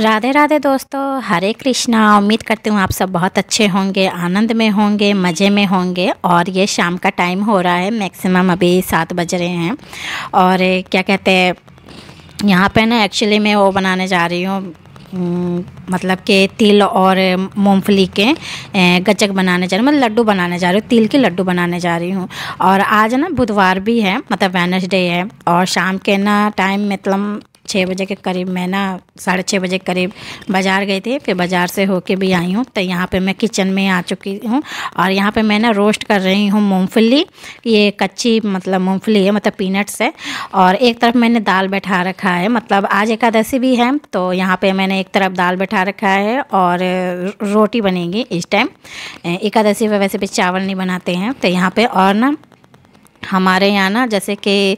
राधे राधे दोस्तों, हरे कृष्णा। उम्मीद करती हूँ आप सब बहुत अच्छे होंगे, आनंद में होंगे, मज़े में होंगे और ये शाम का टाइम हो रहा है मैक्सिमम अभी सात बज रहे हैं। और क्या कहते हैं, यहाँ पे ना एक्चुअली मैं वो बनाने जा रही हूँ मतलब के तिल और मूंगफली के गचक बनाने जा रही हूँ मतलब लड्डू बनाने जा रही हूँ, तिल के लड्डू बनाने जा रही हूँ। और आज ना बुधवार भी है मतलब वेनसडे है और शाम के ना टाइम मतलब छः बजे के करीब मैं ना, साढ़े छः बजे के करीब बाज़ार गई थी, फिर बाज़ार से होके भी आई हूँ। तो यहाँ पे मैं किचन में आ चुकी हूँ और यहाँ पे मैं ना रोस्ट कर रही हूँ मूंगफली। ये कच्ची मतलब मूंगफली है मतलब पीनट्स है और एक तरफ़ मैंने दाल बैठा रखा है। मतलब आज एकादशी भी है तो यहाँ पर मैंने एक तरफ़ दाल बैठा रखा है और रोटी बनेगी इस टाइम एकादशी पर वैसे भी चावल नहीं बनाते हैं तो यहाँ पर और ना हमारे यहाँ ना जैसे कि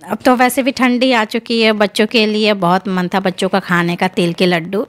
अब तो वैसे भी ठंडी आ चुकी है बच्चों के लिए, बहुत मन था बच्चों का खाने का, तिल के लड्डू।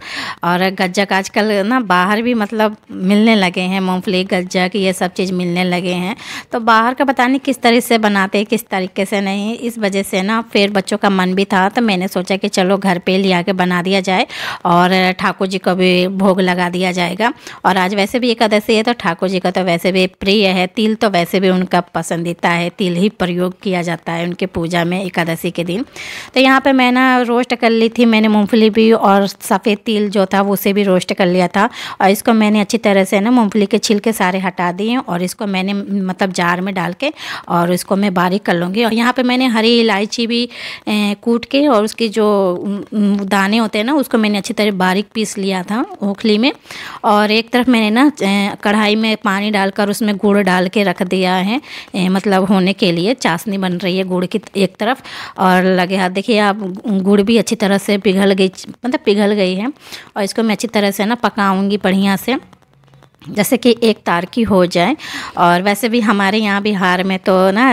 और गज्जक आजकल ना बाहर भी मतलब मिलने लगे हैं, मूँगफली, गज्जक, ये सब चीज़ मिलने लगे हैं। तो बाहर का पता नहीं किस तरह से बनाते हैं किस तरीके से नहीं, इस वजह से ना फिर बच्चों का मन भी था तो मैंने सोचा कि चलो घर पर ले आके बना दिया जाए और ठाकुर जी को भी भोग लगा दिया जाएगा। और आज वैसे भी एकादशी है तो ठाकुर जी का तो वैसे भी प्रिय है, तिल तो वैसे भी उनका पसंदीदा है, तिल ही प्रयोग किया जाता है उनके पूजा में। एकादशी के दिन। तो यहाँ पर मैं ना रोस्ट कर ली थी, मैंने मूँगफली भी और सफ़ेद तिल जो था उसे भी रोस्ट कर लिया था। और इसको मैंने अच्छी तरह से ना मूँगफली के छिलके सारे हटा दिए और इसको मैंने मतलब जार में डाल के और इसको मैं बारीक कर लूँगी। और यहाँ पर मैंने हरी इलायची भी कूट के और उसकी जो दाने होते हैं ना, उसको मैंने अच्छी तरह बारीक पीस लिया था ओखली में। और एक तरफ़ मैंने ना कढ़ाई में पानी डालकर उसमें गुड़ डाल के रख दिया है मतलब होने के लिए। चाशनी बन रही है गुड़ की एक तरफ़। और लगे हाथ, देखिए, आप गुड़ भी अच्छी तरह से पिघल गई मतलब पिघल गई है। और इसको मैं अच्छी तरह से ना पकाऊँगी बढ़िया से, जैसे कि एक तार की हो जाए। और वैसे भी हमारे यहाँ बिहार में तो ना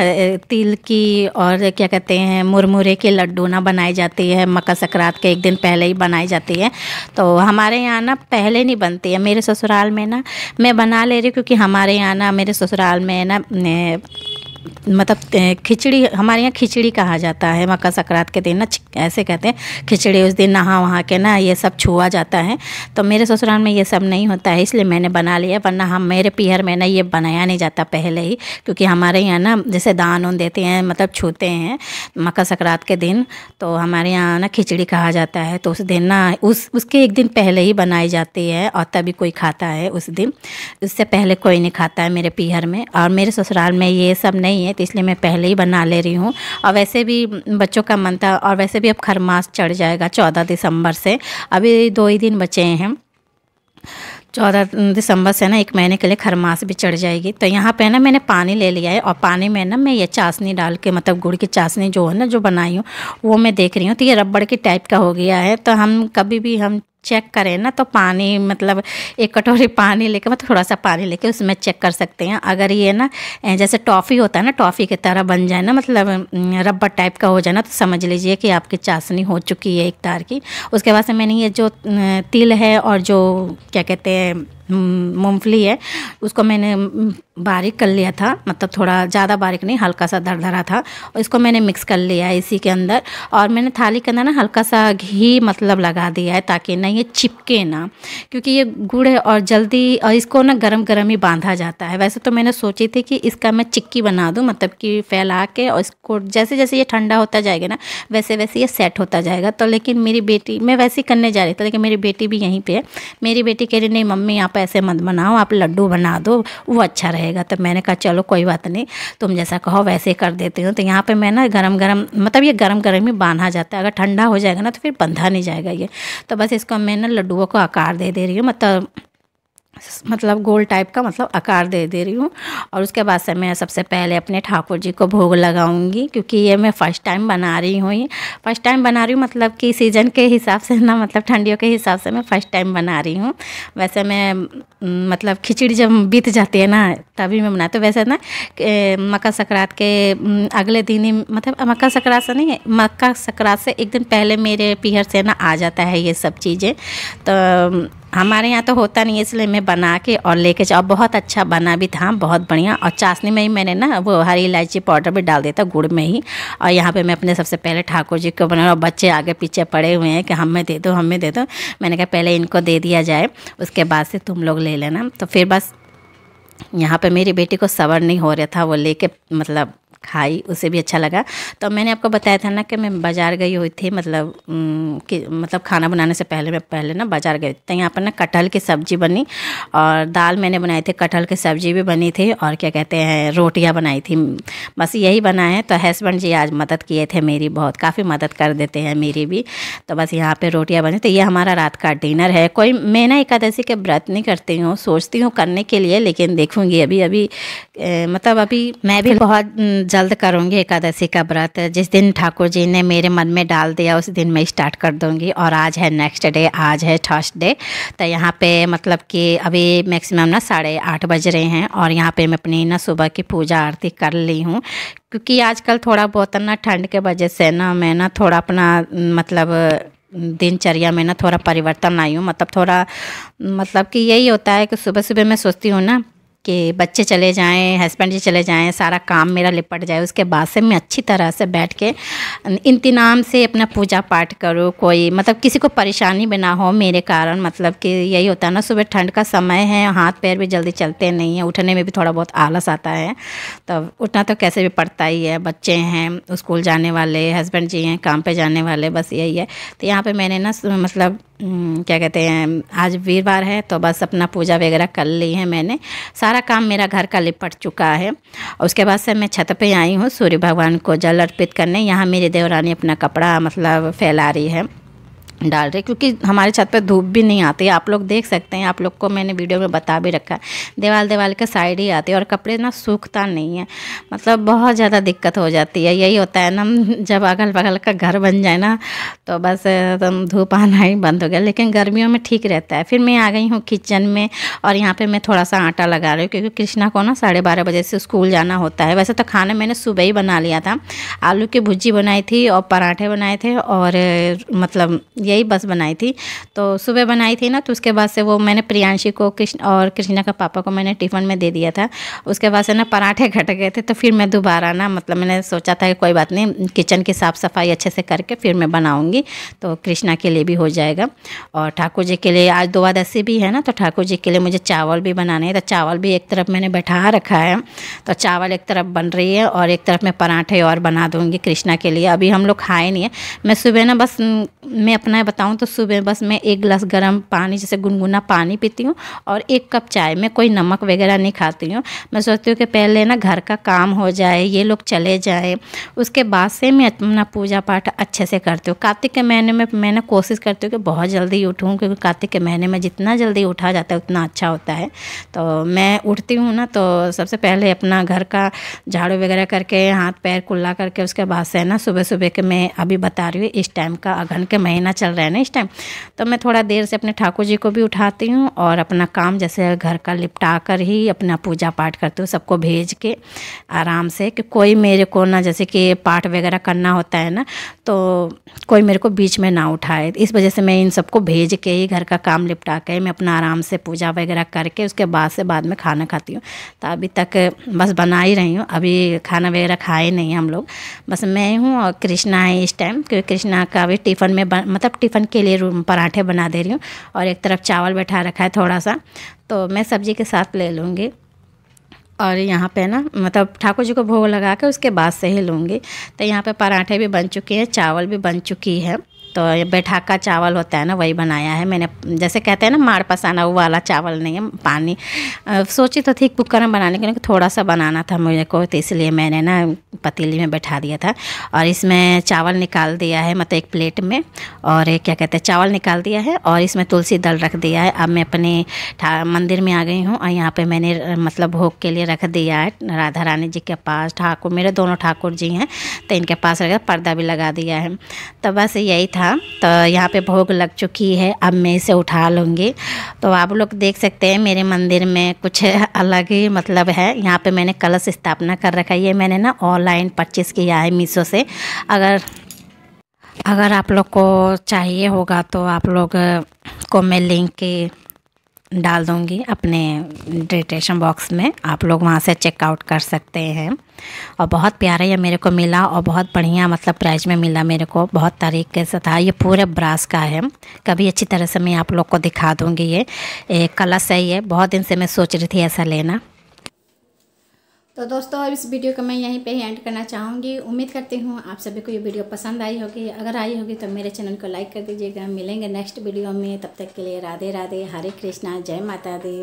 तिल की और क्या कहते हैं, मुरमुरे के लड्डू ना बनाई जाती है, मकर संक्रांत के एक दिन पहले ही बनाई जाती है। तो हमारे यहाँ ना पहले नहीं बनती है। मेरे ससुराल में ना, मैं बना ले रही हूँ क्योंकि हमारे यहाँ ना, मेरे ससुराल में ना मतलब खिचड़ी, हमारे यहाँ खिचड़ी कहा जाता है, मकर संक्रांत के दिन ना ऐसे कहते हैं, खिचड़ी उस दिन नहा वहाँ के ना, ये सब छुआ जाता है। तो मेरे ससुराल में ये सब नहीं होता है, इसलिए मैंने बना लिया, वरना हम, मेरे पीहर में ना ये बनाया नहीं जाता पहले ही, क्योंकि हमारे यहाँ ना, जैसे दान उन देते हैं मतलब छूते हैं, मकर संक्रांत के दिन तो हमारे यहाँ ना खिचड़ी कहा जाता है तो उस दिन ना, उस, उसके एक दिन पहले ही बनाई जाती है, और तभी कोई खाता है उस दिन उससे पहले कोई नहीं खाता है मेरे पीहर में, और मेरे ससुराल में ये सब नहीं है तो इसलिए मैं पहले ही बना ले रही हूँ। और वैसे भी बच्चों का मन था और वैसे भी अब खरमास चढ़ जाएगा चौदह दिसंबर से। अभी दो ही दिन बचे हैं। चौदह दिसंबर से ना एक महीने के लिए खरमास भी चढ़ जाएगी। तो यहाँ पे ना मैंने पानी ले लिया है, और पानी में ना मैं ये चाशनी डाल के मतलब गुड़ की चाशनी जो है ना, जो बनाई हूँ, वो मैं देख रही हूँ। तो ये रबड़ के टाइप का हो गया है। तो हम कभी भी हम चेक करें ना तो पानी मतलब एक कटोरी पानी लेके मतलब थोड़ा सा पानी लेके उसमें चेक कर सकते हैं। अगर ये ना जैसे टॉफ़ी होता है ना टॉफ़ी की तरह बन जाए ना मतलब रबर टाइप का हो जाए ना तो समझ लीजिए कि आपकी चाशनी हो चुकी है एक तार की। उसके बाद से मैंने ये जो तिल है और जो, क्या कहते हैं मूंगफली है, उसको मैंने बारीक कर लिया था मतलब थोड़ा ज़्यादा बारीक नहीं हल्का सा दर धरा था, और इसको मैंने मिक्स कर लिया है इसी के अंदर, और मैंने थाली के अंदर ना हल्का सा घी मतलब लगा दिया है ताकि ना ये चिपके ना, क्योंकि ये गुड़ है और जल्दी, और इसको ना गरम गरम ही बांधा जाता है। वैसे तो मैंने सोची थी कि इसका मैं चिक्की बना दूँ मतलब कि फैला के, और इसको जैसे जैसे ये ठंडा होता जाएगा ना वैसे वैसे ये सेट होता जाएगा। तो लेकिन मेरी बेटी, मैं वैसे ही करने जा रही थी, लेकिन मेरी बेटी भी यहीं पर है। मेरी बेटी कह रही, नहीं, मम्मी, यहाँ ऐसे मत बनाओ, आप लड्डू बना दो, वो अच्छा रहेगा। तो मैंने कहा, चलो, कोई बात नहीं, तुम जैसा कहो वैसे कर देती हूँ। तो यहाँ पर मैं ना गर्म गर्म मतलब ये गर्म गर्म ही बांधा जाता है। अगर ठंडा हो जाएगा ना तो फिर बंधा नहीं जाएगा ये। तो बस इसको मैं ना लड्डुओं को आकार दे दे रही हूँ मतलब मतलब गोल टाइप का मतलब आकार दे दे रही हूँ। और उसके बाद से मैं सबसे पहले अपने ठाकुर जी को भोग लगाऊँगी, क्योंकि ये मैं फ़र्स्ट टाइम बना रही हूँ फ़र्स्ट टाइम बना रही हूँ मतलब कि सीज़न के हिसाब से ना मतलब ठंडियों के हिसाब से मैं फ़र्स्ट टाइम बना रही हूँ। वैसे मैं मतलब खिचड़ी जब बीत जाती है ना, तभी मैं बनाती हूँ। वैसे ना मकर संक्रांत के अगले दिन ही मतलब मकर संक्रांत से नहीं, मकर संक्रांत से एक दिन पहले मेरे पीहर से ना आ जाता है ये सब चीज़ें। तो हमारे यहाँ तो होता नहीं है, इसलिए मैं बना के और लेके जाओ बहुत अच्छा बना भी था, बहुत बढ़िया। और चाशनी में ही मैंने ना वो हरी इलायची पाउडर भी डाल था गुड़ में ही। और यहाँ पे मैं अपने सबसे पहले ठाकुर जी को बना और बच्चे आगे पीछे पड़े हुए हैं कि हमें दे दो, हमें दे दो। मैंने कहा, पहले इनको दे दिया जाए, उसके बाद से तुम लोग ले लेना। तो फिर बस यहाँ पे मेरी बेटी को सबर नहीं हो रहा था, वो लेके मतलब खाई, उसे भी अच्छा लगा। तो मैंने आपको बताया था ना कि मैं बाज़ार गई हुई थी मतलब कि मतलब खाना बनाने से पहले, मैं पहले ना बाज़ार गई तो यहाँ पर ना कटहल की सब्ज़ी बनी और दाल मैंने बनाई थी, कटहल की सब्ज़ी भी बनी थी और क्या कहते हैं, रोटियाँ बनाई थी। बस यही बना है। तो हस्बैंड जी आज मदद किए थे मेरी बहुत, काफ़ी मदद कर देते हैं मेरी भी। तो बस यहाँ पर रोटियाँ बनी तो ये हमारा रात का डिनर है। कोई, मैं ना एकादशी के व्रत नहीं करती हूँ, सोचती हूँ करने के लिए, लेकिन देखूँगी अभी अभी मतलब अभी मैं भी बहुत जल्द करूँगी एकादशी का व्रत। जिस दिन ठाकुर जी ने मेरे मन में डाल दिया, उस दिन मैं स्टार्ट कर दूँगी। और आज है नेक्स्ट डे आज है थर्सडे तो यहाँ पे मतलब कि अभी मैक्सिमम ना साढ़े आठ बज रहे हैं और यहाँ पे मैं अपनी ना सुबह की पूजा आरती कर ली हूँ। क्योंकि आजकल थोड़ा बहुत ना ठंड के वजह से ना मैं ना थोड़ा अपना मतलब दिनचर्या में ना थोड़ा परिवर्तन आई हूँ। मतलब थोड़ा मतलब कि यही होता है कि सुबह सुबह मैं सोचती हूँ ना कि बच्चे चले जाएँ हस्बैंड जी चले जाएँ, सारा काम मेरा लिपट जाए, उसके बाद से मैं अच्छी तरह से बैठ के इंतनाम से अपना पूजा पाठ करूँ, कोई मतलब किसी को परेशानी भी ना हो मेरे कारण मतलब कि यही होता है ना, सुबह ठंड का समय है, हाथ पैर भी जल्दी चलते नहीं हैं, उठने में भी थोड़ा बहुत आलस आता है तो उठना तो कैसे भी पड़ता ही है, बच्चे हैं, स्कूल जाने वाले हस्बैंड जी हैं, काम पर जाने वाले, बस यही है तो यहाँ पर मैंने ना मतलब क्या कहते हैं, आज वीरवार है तो बस अपना पूजा वगैरह कर ली है मैंने, सारा काम मेरा घर का लिपट चुका है। उसके बाद से मैं छत पे आई हूँ, सूर्य भगवान को जल अर्पित करने। यहाँ मेरी देवरानी अपना कपड़ा मतलब फैला रही है। डाल रहे क्योंकि हमारे छत पर धूप भी नहीं आती। आप लोग देख सकते हैं, आप लोग को मैंने वीडियो में बता भी रखा है। दीवार दीवार के साइड ही आती है और कपड़े ना सूखता नहीं है। मतलब बहुत ज़्यादा दिक्कत हो जाती है। यही होता है ना, जब अगल बगल का घर बन जाए ना तो बस एकदम धूप आना ही बंद हो गया। लेकिन गर्मियों में ठीक रहता है। फिर मैं आ गई हूँ किचन में और यहाँ पर मैं थोड़ा सा आटा लगा रही हूँ, क्योंकि कृष्णा को ना साढ़े बारह बजे से स्कूल जाना होता है। वैसे तो खाना मैंने सुबह ही बना लिया था। आलू की भुजी बनाई थी और पराठे बनाए थे और मतलब यही बस बनाई थी। तो सुबह बनाई थी ना तो उसके बाद से वो मैंने प्रियांशी को कृष्ण और कृष्णा का पापा को मैंने टिफ़िन में दे दिया था। उसके बाद से ना पराठे घट गए थे तो फिर मैं दोबारा ना मतलब मैंने सोचा था कि कोई बात नहीं, किचन की साफ़ सफ़ाई अच्छे से करके फिर मैं बनाऊँगी तो कृष्णा के लिए भी हो जाएगा। और ठाकुर जी के लिए आज द्वादशी भी है ना तो ठाकुर जी के लिए मुझे चावल भी बनाने हैं। तो चावल भी एक तरफ़ मैंने बैठा रखा है तो चावल एक तरफ़ बन रही है और एक तरफ़ मैं पराठे और बना दूँगी कृष्णा के लिए। अभी हम लोग खाए नहीं है। मैं सुबह ना बस, मैं अपना बताऊँ तो सुबह बस मैं एक गिलास गर्म पानी, जैसे गुनगुना पानी पीती हूँ और एक कप चाय में कोई नमक वगैरह नहीं खाती हूँ। मैं सोचती हूँ कि पहले ना घर का काम हो जाए, ये लोग चले जाए। उसके बाद से मैं अपना पूजा पाठ अच्छे से करती हूँ। कार्तिक के महीने में मैंने कोशिश करती हूँ कि बहुत जल्दी उठूँ, क्योंकि कार्तिक के महीने में जितना जल्दी उठा जाता है, उतना अच्छा होता है। तो मैं उठती हूँ ना तो सबसे पहले अपना घर का झाड़ू वगैरह करके हाथ पैर कुल्ला करके, उसके बाद से ना सुबह सुबह के मैं अभी बता रही हूँ, इस टाइम का अगन के महीना चल रहा है ना इस टाइम तो मैं थोड़ा देर से अपने ठाकुर जी को भी उठाती हूँ और अपना काम जैसे घर का लिपटा कर ही अपना पूजा पाठ करती हूँ सबको भेज के आराम से कि कोई मेरे को ना जैसे कि पाठ वगैरह करना होता है ना तो कोई मेरे को बीच में ना उठाए। इस वजह से मैं इन सबको भेज के ही घर का काम लिपटा के मैं अपना आराम से पूजा वगैरह करके उसके बाद से बाद में खाना खाती हूँ। तो अभी तक बस बना ही रही हूँ। अभी खाना वगैरह खाए नहीं हम लोग। बस मैं हूँ और कृष्णा है इस टाइम क्योंकि कृष्णा का भी टिफ़िन में मतलब टिफ़िन के लिए पराठे बना दे रही हूँ और एक तरफ़ चावल बैठा रखा है थोड़ा सा। तो मैं सब्ज़ी के साथ ले लूँगी। और यहाँ पे ना मतलब ठाकुर जी को भोग लगा के उसके बाद से ही लूँगी। तो यहाँ पे पराठे भी बन चुके हैं, चावल भी बन चुकी है। तो ये बैठा का चावल होता है ना, वही बनाया है। मैंने जैसे कहते हैं ना, माड़ पसाना वो वाला चावल नहीं है, पानी। सोची तो थी कुकर में बनाने के लिए थोड़ा सा बनाना था मुझे को तो इसलिए मैंने ना पतीली में बैठा दिया था। और इसमें चावल निकाल दिया है मतलब एक प्लेट में, और क्या कहते हैं, चावल निकाल दिया है, और इसमें तुलसी दल रख दिया है। अब मैं अपने मंदिर में आ गई हूँ, और यहाँ पर मैंने मतलब भोग के लिए रख दिया है, राधा रानी जी के पास, ठाकुर, मेरे दोनों ठाकुर जी हैं तो इनके पास रखा पर्दा भी लगा दिया है। तो बस यही था था तो यहाँ पे भोग लग चुकी है, अब मैं इसे उठा लूँगी। तो आप लोग देख सकते हैं मेरे मंदिर में कुछ अलग ही मतलब है। यहाँ पे मैंने कलश स्थापना कर रखा है। ये मैंने ना ऑनलाइन परचेज़ किया है मीशो से। अगर अगर आप लोग को चाहिए होगा तो आप लोग को मैं लिंक डाल दूँगी अपने डिटेशन बॉक्स में। आप लोग वहाँ से चेकआउट कर सकते हैं। और बहुत प्यारा ये मेरे को मिला और बहुत बढ़िया मतलब प्राइस में मिला मेरे को। बहुत तरीके से था। ये पूरे ब्रास का है। कभी अच्छी तरह से मैं आप लोग को दिखा दूँगी ये। सही है बहुत दिन से मैं सोच रही थी ऐसा लेना। तो दोस्तों, इस वीडियो को मैं यहीं पे ही एंड करना चाहूँगी। उम्मीद करती हूँ आप सभी को ये वीडियो पसंद आई होगी। अगर आई होगी तो मेरे चैनल को लाइक कर दीजिएगा। मिलेंगे नेक्स्ट वीडियो में। तब तक के लिए राधे राधे हरे कृष्णा, जय माता दी।